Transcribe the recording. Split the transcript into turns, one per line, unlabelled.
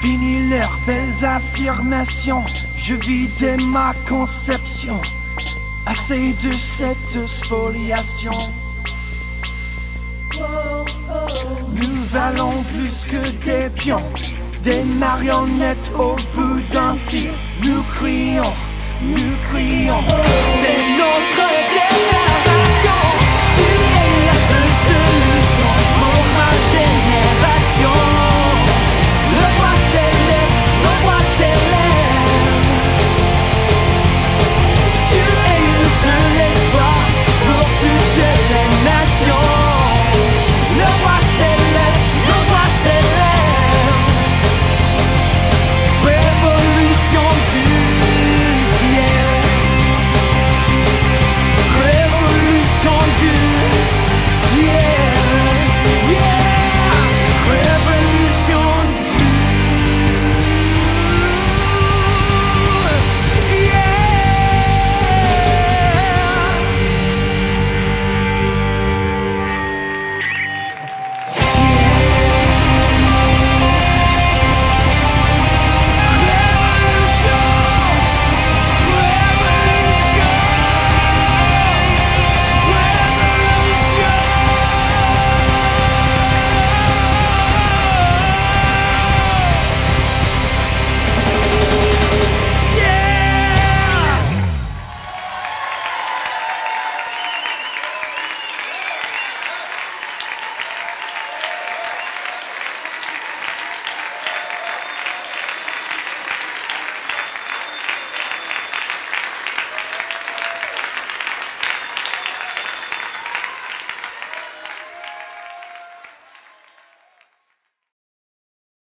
Fini leurs belles affirmations, je vidais ma conception. Assez de cette spoliation. Nous valons plus que des pions, des marionnettes au bout d'un fil. Nous crions, nous crions.